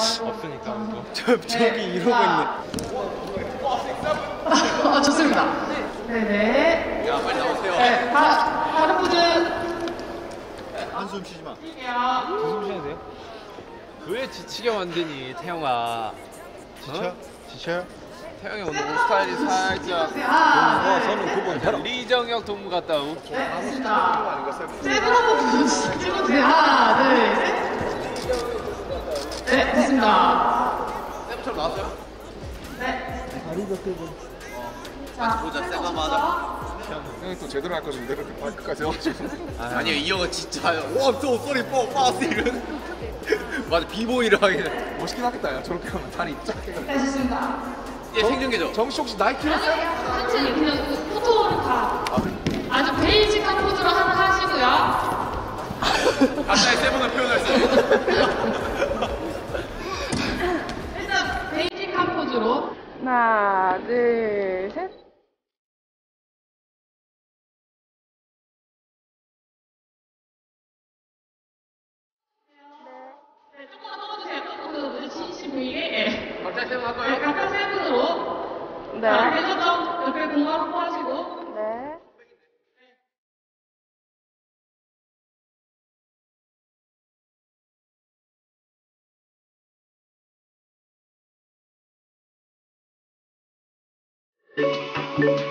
없으니까 뭐. 저, 저기 이러고 있네. 어, 좋습니다. 네네. 야, 빨리 나오세요. 네, 다, 다른 포즈. 한숨 쉬지 마. 무슨 쉬어야 돼요? 왜 지치게 만드니 태영아 지쳐? 지쳐요? 태영이 오늘 옷 스타일이 살짝 네, 하나, 둘, 저는 그분 펴라. 리정혁 동무 같다 우 네, 좋습니다. Seven 한번 보여주시죠. 찍어주세요. 하나, 둘, 셋. 네, 됐습니다. 쌤처럼 나왔어요? 네. 자, 보자, 쌤 한번 하자. 형이 또 제대로 할 거는데 이렇게 마이크까지 해가지고 아니요, 이 형은 진짜, 와, 또 쏘리 뽀, 빠스 이런. 맞아, 비보이를 하긴. 멋있긴 하겠다 야 저렇게 하면 다리 쫙 해가지고 네, 좋습니다. 얘 생존계죠? 정씨 혹시 나이키로 하체 그냥 그 포토를 다 아주 basic한 포즈로 하나 하시고요. 아까의 seven을 표현할 수 있는. 일단 포즈로 하나, 둘, 셋. 네, 조금만 떠주세요. 조금 더 진심 보이게. 예. 각자 seven 할 네, 거예요? 각각 세 분으로. 네. 자, 계속점 옆에 공간 확보하시고. 네,